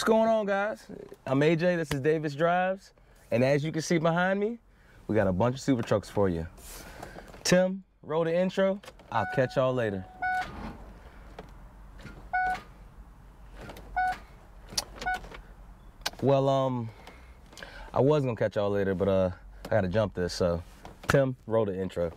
What's going on, guys? I'm AJ, this is Davis Drives, and as you can see behind me, we got a bunch of super trucks for you. Tim, roll the intro. I'll catch y'all later. Well, um, I was gonna catch y'all later, but uh, I gotta jump this, so Tim, roll the intro.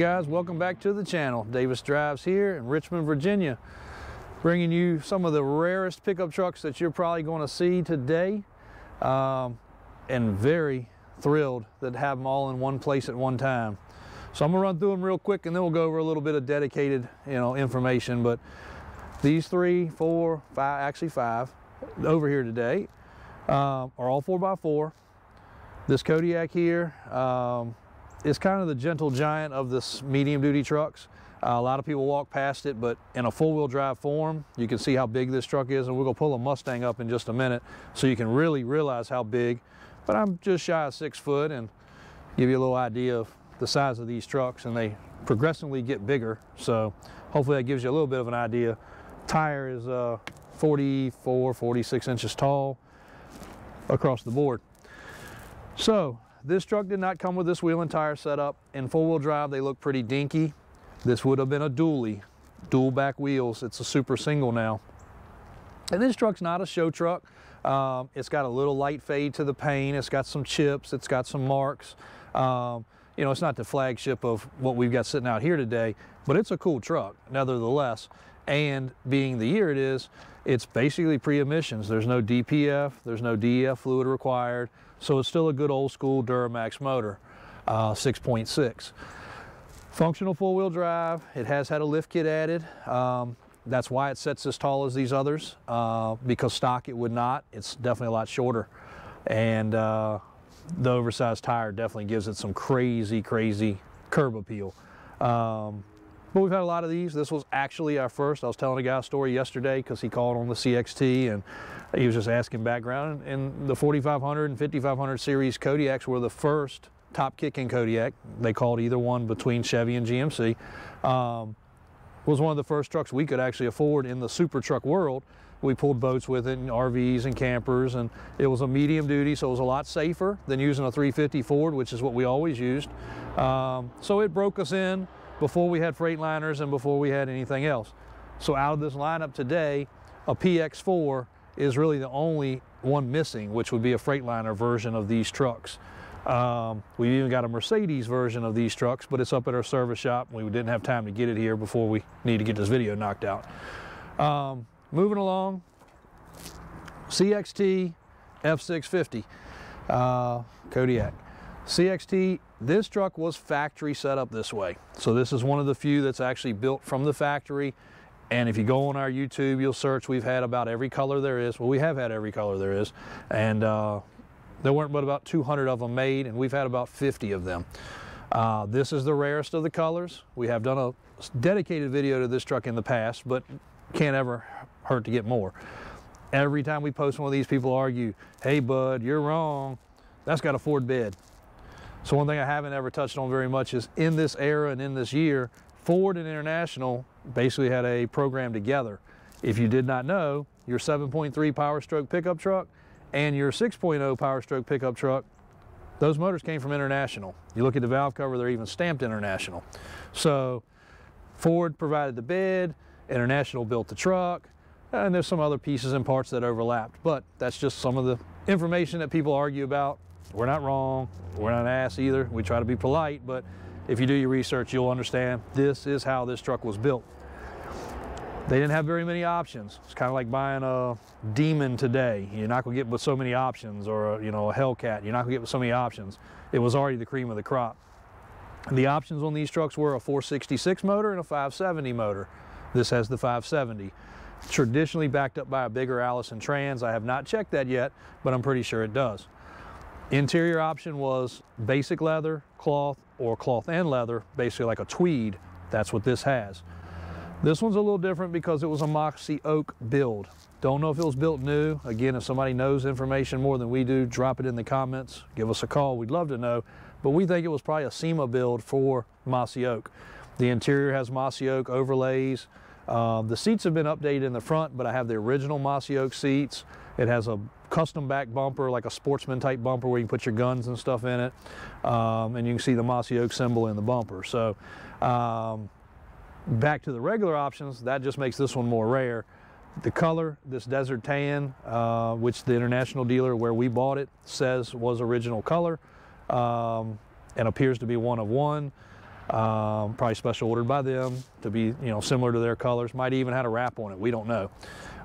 Guys, welcome back to the channel. Davis Drives here in Richmond, Virginia, bringing you some of the rarest pickup trucks that you're probably going to see today. Um, and very thrilled that have them all in one place at one time. So I'm gonna run through them real quick and then we'll go over a little bit of dedicated you know, information. But these three, four, five, actually five over here today um, are all four by four. This Kodiak here, um, is kind of the gentle giant of this medium duty trucks. Uh, a lot of people walk past it, but in a four wheel drive form, you can see how big this truck is and we're gonna pull a Mustang up in just a minute so you can really realize how big. But I'm just shy of six foot and give you a little idea of the size of these trucks and they progressively get bigger. So hopefully that gives you a little bit of an idea. Tire is uh, 44, 46 inches tall across the board. So this truck did not come with this wheel and tire setup. In four-wheel drive, they look pretty dinky. This would have been a dually, dual back wheels. It's a super single now. And this truck's not a show truck. Um, it's got a little light fade to the paint. It's got some chips. It's got some marks. Um, you know, it's not the flagship of what we've got sitting out here today, but it's a cool truck nevertheless. And being the year it is, it's basically pre-emissions. There's no DPF, there's no DEF fluid required. So it's still a good old school Duramax motor, uh, 6.6. Functional four-wheel drive. It has had a lift kit added. Um, that's why it sets as tall as these others, uh, because stock it would not. It's definitely a lot shorter. And uh, the oversized tire definitely gives it some crazy, crazy curb appeal. Um, but we've had a lot of these. This was actually our first. I was telling a guy a story yesterday because he called on the CXT and he was just asking background. And the 4500 and 5500 series Kodiaks were the first Topkick and Kodiak. They called either one between Chevy and GMC. Um, was one of the first trucks we could actually afford in the super truck world. We pulled boats with it, and RVs and campers, and it was a medium duty, so it was a lot safer than using a 350 Ford, which is what we always used. Um, so it broke us in before we had Freightliners and before we had anything else. So out of this lineup today, a PX4 is really the only one missing, which would be a Freightliner version of these trucks. Um, we even got a Mercedes version of these trucks, but it's up at our service shop. We didn't have time to get it here before we need to get this video knocked out. Um, moving along, CXT F650 uh, Kodiak. CXT, this truck was factory set up this way. So this is one of the few that's actually built from the factory. And if you go on our YouTube, you'll search, we've had about every color there is. Well, we have had every color there is. And uh, there weren't but about 200 of them made, and we've had about 50 of them. Uh, this is the rarest of the colors. We have done a dedicated video to this truck in the past, but can't ever hurt to get more. Every time we post one of these, people argue, hey bud, you're wrong. That's got a Ford bed. So one thing I haven't ever touched on very much is in this era and in this year, Ford and International basically had a program together. If you did not know, your 7.3 Power Stroke pickup truck and your 6.0 Power Stroke pickup truck, those motors came from International. You look at the valve cover, they're even stamped International. So Ford provided the bed, International built the truck, and there's some other pieces and parts that overlapped, but that's just some of the information that people argue about. We're not wrong, we're not ass either. We try to be polite, but if you do your research, you'll understand this is how this truck was built. They didn't have very many options. It's kind of like buying a Demon today. You're not going to get with so many options, or a, you know a Hellcat. You're not going to get with so many options. It was already the cream of the crop. The options on these trucks were a 466 motor and a 570 motor. This has the 570. Traditionally backed up by a bigger Allison Trans. I have not checked that yet, but I'm pretty sure it does. Interior option was basic leather, cloth, or cloth and leather, basically like a tweed. That's what this has. This one's a little different because it was a Mossy Oak build. Don't know if it was built new. Again, if somebody knows information more than we do, drop it in the comments. Give us a call. We'd love to know. But we think it was probably a SEMA build for Mossy Oak. The interior has Mossy Oak overlays. Uh, the seats have been updated in the front, but I have the original Mossy Oak seats. It has a custom back bumper, like a sportsman type bumper where you can put your guns and stuff in it. Um, and you can see the Mossy Oak symbol in the bumper. So um, back to the regular options, that just makes this one more rare. The color, this desert tan, uh, which the international dealer where we bought it says was original color um, and appears to be one of one. Um, probably special ordered by them to be, you know, similar to their colors. Might even had a wrap on it. We don't know.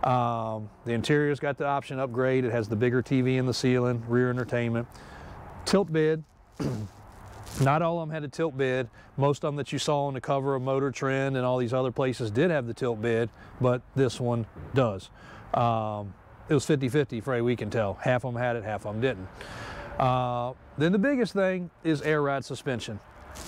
Um, the interior's got the option upgrade. It has the bigger TV in the ceiling, rear entertainment, tilt bed. Not all of them had a tilt bed. Most of them that you saw on the cover of Motor Trend and all these other places did have the tilt bed, but this one does. Um, it was 50-50 for a we can tell. Half of them had it, half of them didn't. Uh, then the biggest thing is air ride suspension.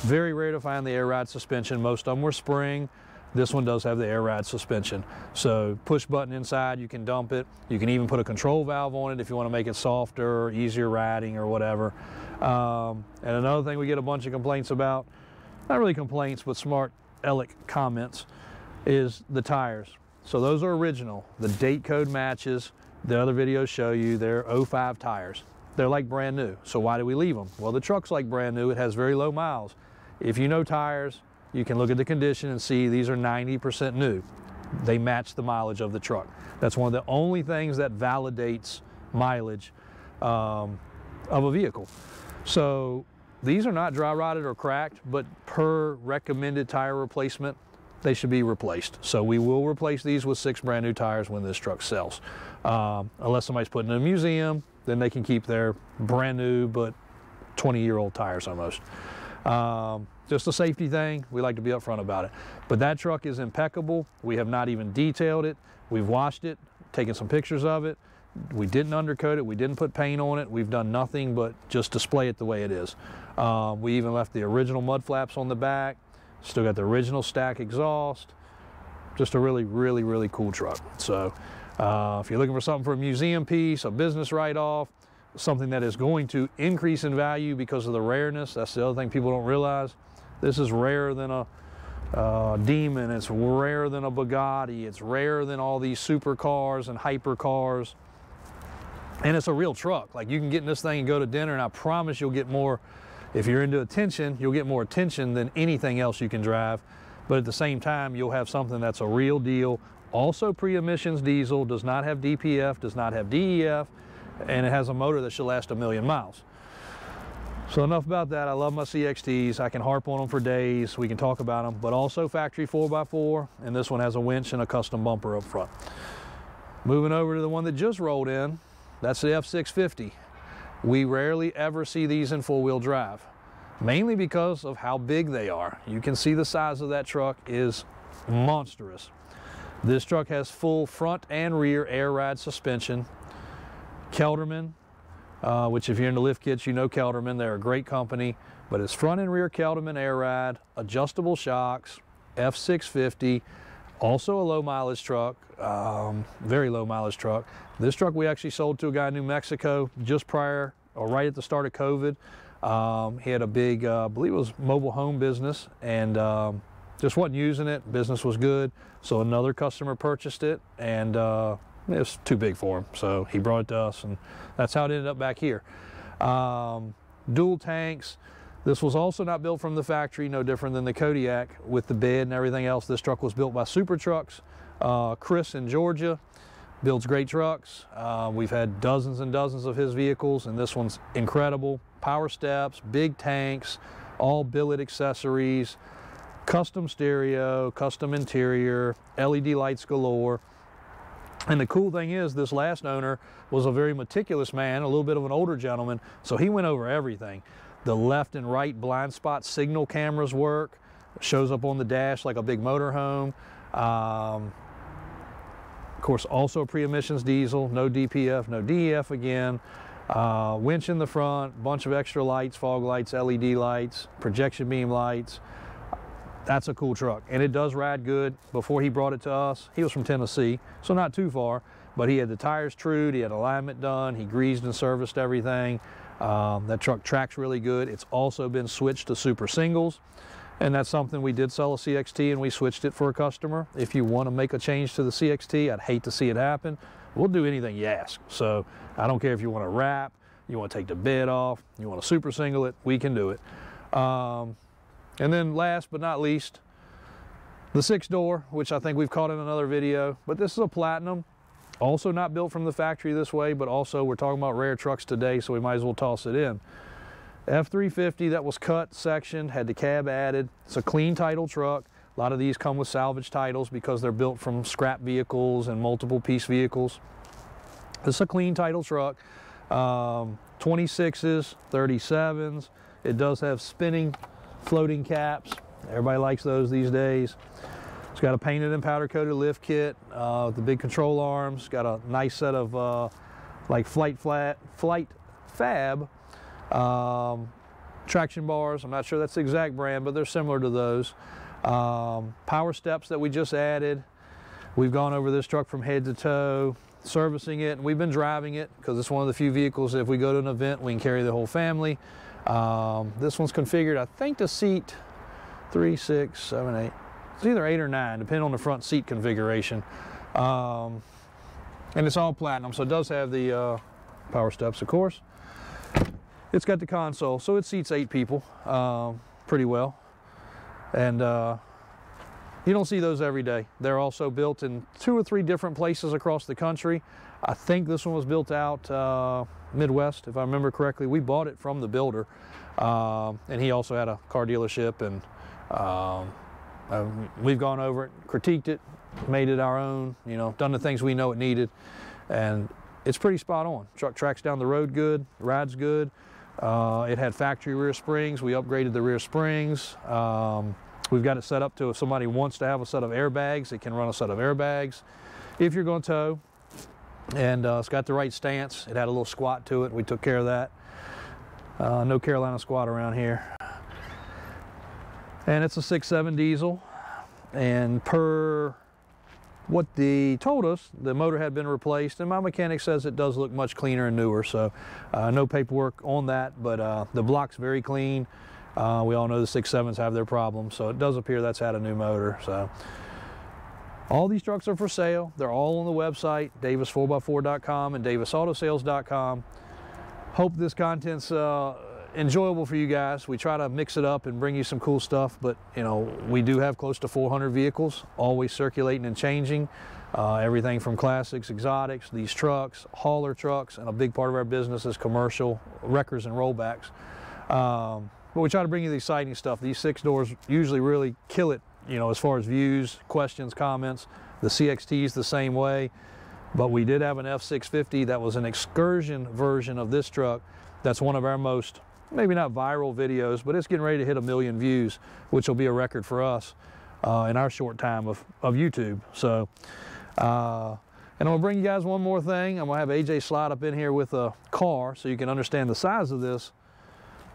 Very rare to find the air ride suspension. Most of them were spring. This one does have the air ride suspension. So push button inside, you can dump it. You can even put a control valve on it if you want to make it softer, easier riding or whatever. Um, and another thing we get a bunch of complaints about, not really complaints, but smart Alex comments, is the tires. So those are original. The date code matches. The other videos show you they're 05 tires. They're like brand new. So why do we leave them? Well, the truck's like brand new. It has very low miles. If you know tires, you can look at the condition and see these are 90% new. They match the mileage of the truck. That's one of the only things that validates mileage um, of a vehicle. So these are not dry rotted or cracked, but per recommended tire replacement, they should be replaced. So we will replace these with six brand new tires when this truck sells. Um, unless somebody's putting in a museum, then they can keep their brand new but 20 year old tires almost. Um, just a safety thing. We like to be upfront about it. But that truck is impeccable. We have not even detailed it. We've washed it, taken some pictures of it. We didn't undercoat it. We didn't put paint on it. We've done nothing but just display it the way it is. Uh, we even left the original mud flaps on the back. Still got the original stack exhaust. Just a really, really, really cool truck. So uh, if you're looking for something for a museum piece, a business write-off, something that is going to increase in value because of the rareness, that's the other thing people don't realize. This is rarer than a Demon, it's rarer than a Bugatti, it's rarer than all these supercars and hypercars. And it's a real truck. Like you can get in this thing and go to dinner and I promise you'll get more, if you're into attention, you'll get more attention than anything else you can drive. But at the same time, you'll have something that's a real deal. Also pre-emissions diesel, does not have DPF, does not have DEF, and it has a motor that should last a million miles. So enough about that. I love my CXTs. I can harp on them for days. We can talk about them, but also factory 4x4, and this one has a winch and a custom bumper up front. Moving over to the one that just rolled in, that's the F650. We rarely ever see these in four-wheel drive, mainly because of how big they are. You can see the size of that truck is monstrous. This truck has full front and rear air ride suspension. Kelderman uh, which if you're into lift kits, you know Kelderman. They're a great company, but it's front and rear Kelderman air ride, adjustable shocks, F650, also a low mileage truck, um, very low mileage truck. This truck we actually sold to a guy in New Mexico just prior or right at the start of COVID. Um, he had a big, uh, I believe it was mobile home business and um, just wasn't using it. Business was good. So another customer purchased it and uh, it was too big for him. So he brought it to us, and that's how it ended up back here. Um, dual tanks. This was also not built from the factory, no different than the Kodiak with the bed and everything else. This truck was built by Super Trucks. Uh, Chris in Georgia builds great trucks. Uh, we've had dozens and dozens of his vehicles, and this one's incredible. Power steps, big tanks, all billet accessories, custom stereo, custom interior, LED lights galore. And the cool thing is this last owner was a very meticulous man, a little bit of an older gentleman, so he went over everything. The left and right blind spot signal cameras work, shows up on the dash like a big motorhome. Um, of course, also pre-emissions diesel, no DPF, no DEF again. Uh, winch in the front, bunch of extra lights, fog lights, LED lights, projection beam lights that's a cool truck and it does ride good. Before he brought it to us he was from tennessee so not too far but he had the tires trued he had alignment done he greased and serviced everything. Um, that truck tracks really good. It's also been switched to super singles and that's something we did sell a cxt and we switched it for a customer. If you want to make a change to the cxt i'd hate to see it happen. We'll do anything you ask so i don't care if you want to wrap you want to take the bed off you want to super single it we can do it. Um, and then last but not least, the six door, which I think we've caught in another video, but this is a Platinum. Also not built from the factory this way, but also we're talking about rare trucks today, so we might as well toss it in. F350 that was cut, sectioned, had the cab added. It's a clean title truck. A lot of these come with salvage titles because they're built from scrap vehicles and multiple piece vehicles. This is a clean title truck. Um, 26s, 37s. It does have spinning floating caps. Everybody likes those these days. It's got a painted and powder coated lift kit, uh, the big control arms, got a nice set of uh, like flight flat, flight fab um, traction bars. I'm not sure that's the exact brand, but they're similar to those. Um, power steps that we just added. We've gone over this truck from head to toe, servicing it, and we've been driving it because it's one of the few vehicles if we go to an event, we can carry the whole family. Um, this one's configured, I think, to seat three, six, seven, eight. It's either eight or nine, depending on the front seat configuration. Um, and it's all platinum, so it does have the uh, power steps, of course. It's got the console, so it seats eight people um, pretty well. And uh, you don't see those every day. They're also built in two or three different places across the country. I think this one was built out uh, Midwest, if I remember correctly. We bought it from the builder, um, and he also had a car dealership, and um, uh, we've gone over it, critiqued it, made it our own, you know, done the things we know it needed, and it's pretty spot on. Truck tracks down the road good, rides good. Uh, it had factory rear springs. We upgraded the rear springs. Um, we've got it set up to if somebody wants to have a set of airbags, it can run a set of airbags. If you're going to tow, and uh, it's got the right stance. It had a little squat to it. We took care of that. Uh, no Carolina squat around here. And it's a 6.7 diesel. And per what they told us, the motor had been replaced, and my mechanic says it does look much cleaner and newer. So, uh, no paperwork on that, but uh, the block's very clean. Uh, we all know the 6.7s have their problems, so it does appear that's had a new motor. So, all these trucks are for sale. They're all on the website, davis4x4.com and davisautosales.com. Hope this content's uh, enjoyable for you guys. We try to mix it up and bring you some cool stuff, but you know, we do have close to 400 vehicles, always circulating and changing. Uh, everything from classics, exotics, these trucks, hauler trucks, and a big part of our business is commercial wreckers and rollbacks. Um, but we try to bring you the exciting stuff. These six doors usually really kill it, you know, as far as views, questions, comments. The CXT is the same way, but we did have an F650 that was an excursion version of this truck. That's one of our most maybe not viral videos, but it's getting ready to hit a million views, which will be a record for us uh, in our short time of, of YouTube. So, uh, and I'm gonna bring you guys one more thing. I'm gonna have AJ slide up in here with a car so you can understand the size of this.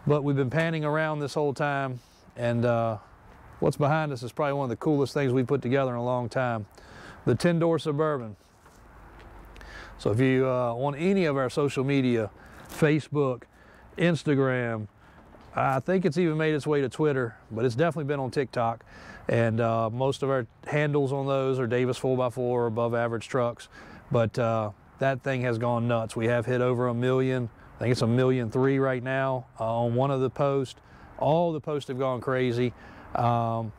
But we've been panning around this whole time and uh, what's behind us is probably one of the coolest things we've put together in a long time. The 10-door Suburban. So if you uh, on any of our social media, Facebook, Instagram. I think it's even made its way to Twitter, but it's definitely been on TikTok. And uh, most of our handles on those are Davis 4x4 or above average trucks. But uh, that thing has gone nuts. We have hit over a million. I think it's a million three right now uh, on one of the posts. All the posts have gone crazy. Um,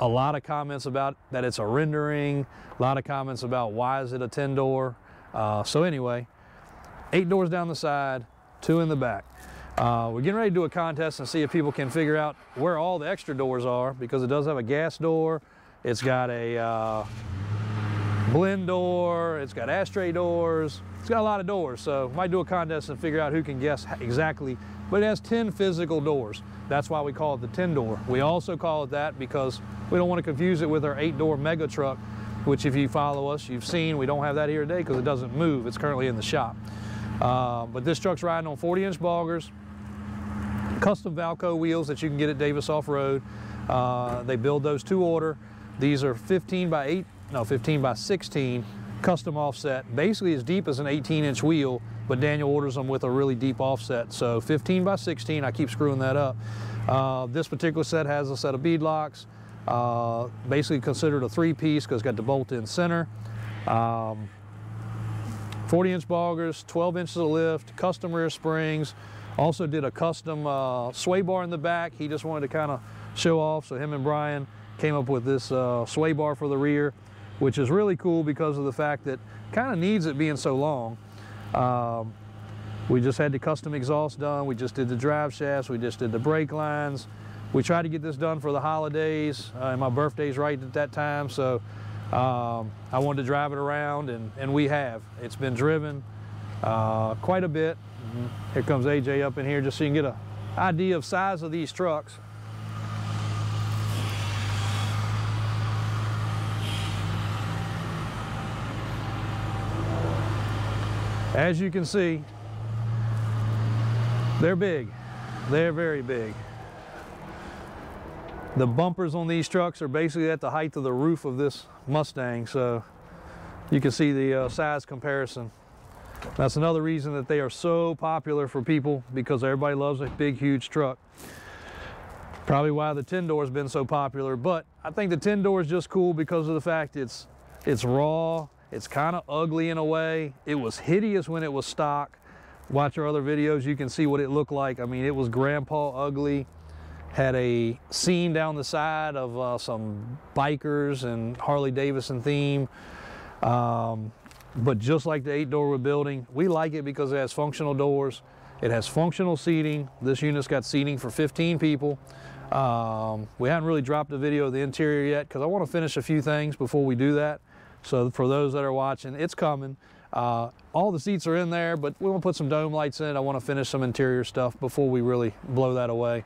a lot of comments about that it's a rendering. A lot of comments about why is it a 10 door. Uh, so anyway, eight doors down the side, two in the back. Uh, we're getting ready to do a contest and see if people can figure out where all the extra doors are because it does have a gas door. It's got a uh, blend door. It's got ashtray doors. It's got a lot of doors. So might do a contest and figure out who can guess exactly. But it has 10 physical doors. That's why we call it the 10 door. We also call it that because we don't want to confuse it with our eight door mega truck, which if you follow us, you've seen we don't have that here today because it doesn't move. It's currently in the shop. Uh, but this truck's riding on 40 inch boggers, custom Valco wheels that you can get at Davis Off-Road. Uh, they build those to order. These are 15 by 8, no, 15 by 16 custom offset, basically as deep as an 18 inch wheel, but Daniel orders them with a really deep offset. So 15 by 16, I keep screwing that up. Uh, this particular set has a set of bead locks, uh, basically considered a three piece because it's got the bolt in center. Um, 40 inch boggers, 12 inches of lift, custom rear springs. Also did a custom uh, sway bar in the back. He just wanted to kind of show off. So him and Brian came up with this uh, sway bar for the rear, which is really cool because of the fact that kind of needs it being so long. Um, we just had the custom exhaust done. We just did the drive shafts. We just did the brake lines. We tried to get this done for the holidays. Uh, and my birthday's right at that time. So um, I wanted to drive it around, and, and we have. It's been driven uh, quite a bit. Here comes AJ up in here just so you can get an idea of size of these trucks. As you can see, they're big. They're very big. The bumpers on these trucks are basically at the height of the roof of this Mustang, so you can see the uh, size comparison. That's another reason that they are so popular for people because everybody loves a big, huge truck. Probably why the 10 door has been so popular, but I think the 10 door is just cool because of the fact it's, it's raw, it's kind of ugly in a way. It was hideous when it was stock. Watch our other videos, you can see what it looked like. I mean, it was grandpa ugly had a scene down the side of uh, some bikers and Harley Davidson theme. Um, but just like the eight door we're building, we like it because it has functional doors. It has functional seating. This unit's got seating for 15 people. Um, we haven't really dropped a video of the interior yet because I want to finish a few things before we do that. So for those that are watching, it's coming. Uh, all the seats are in there, but we want to put some dome lights in. I want to finish some interior stuff before we really blow that away.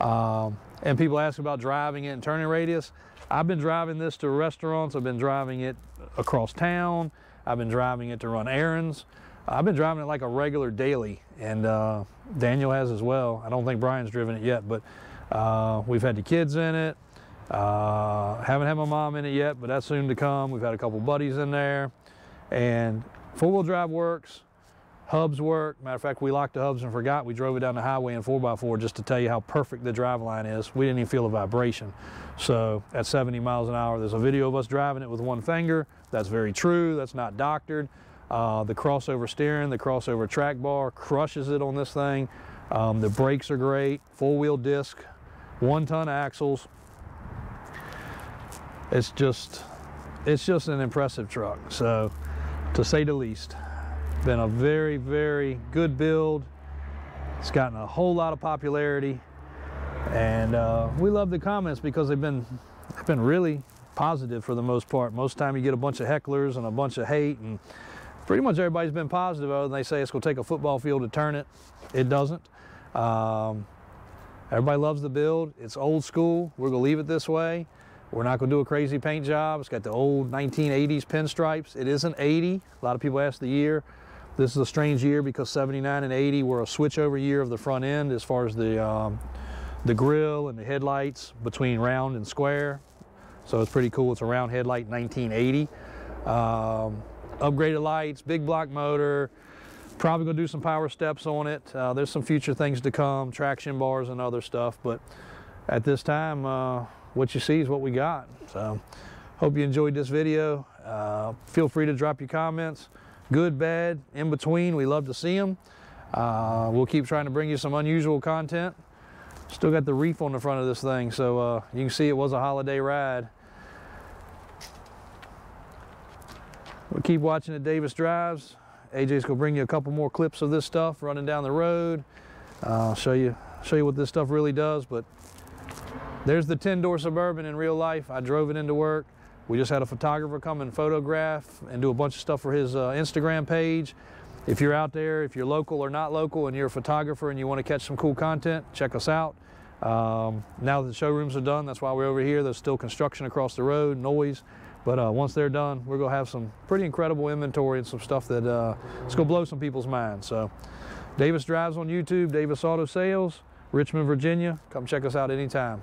Um, and people ask about driving it and turning radius. I've been driving this to restaurants. I've been driving it across town. I've been driving it to run errands. I've been driving it like a regular daily, and uh, Daniel has as well. I don't think Brian's driven it yet, but uh, we've had the kids in it. Uh, haven't had my mom in it yet, but that's soon to come. We've had a couple buddies in there, and four-wheel drive works. Hubs work. Matter of fact, we locked the hubs and forgot. We drove it down the highway in 4x4 just to tell you how perfect the drive line is. We didn't even feel a vibration. So at 70 miles an hour, there's a video of us driving it with one finger. That's very true. That's not doctored. Uh, the crossover steering, the crossover track bar crushes it on this thing. Um, the brakes are great. Four wheel disc, one ton axles. It's just, it's just an impressive truck. So to say the least. Been a very, very good build. It's gotten a whole lot of popularity. And uh, we love the comments because they've been, they've been really positive for the most part. Most time you get a bunch of hecklers and a bunch of hate and pretty much everybody's been positive other than they say it's gonna take a football field to turn it. It doesn't. Um, everybody loves the build. It's old school. We're gonna leave it this way. We're not gonna do a crazy paint job. It's got the old 1980s pinstripes. It isn't 80. A lot of people ask the year. This is a strange year because 79 and 80 were a switchover year of the front end as far as the, um, the grill and the headlights between round and square. So it's pretty cool. It's a round headlight 1980. Um, upgraded lights, big block motor, probably gonna do some power steps on it. Uh, there's some future things to come, traction bars and other stuff, but at this time, uh, what you see is what we got. So hope you enjoyed this video. Uh, feel free to drop your comments good, bad, in between. We love to see them. Uh, we'll keep trying to bring you some unusual content. Still got the reef on the front of this thing, so uh, you can see it was a holiday ride. We'll keep watching at Davis Drives. AJ's gonna bring you a couple more clips of this stuff running down the road. Uh, show you show you what this stuff really does. But there's the 10-door Suburban in real life. I drove it into work. We just had a photographer come and photograph and do a bunch of stuff for his uh, Instagram page. If you're out there, if you're local or not local and you're a photographer and you want to catch some cool content, check us out. Um, now that the showrooms are done, that's why we're over here. There's still construction across the road, noise. But uh, once they're done, we're going to have some pretty incredible inventory and some stuff that uh, going to blow some people's minds. So Davis Drives on YouTube, Davis Auto Sales, Richmond, Virginia. Come check us out anytime.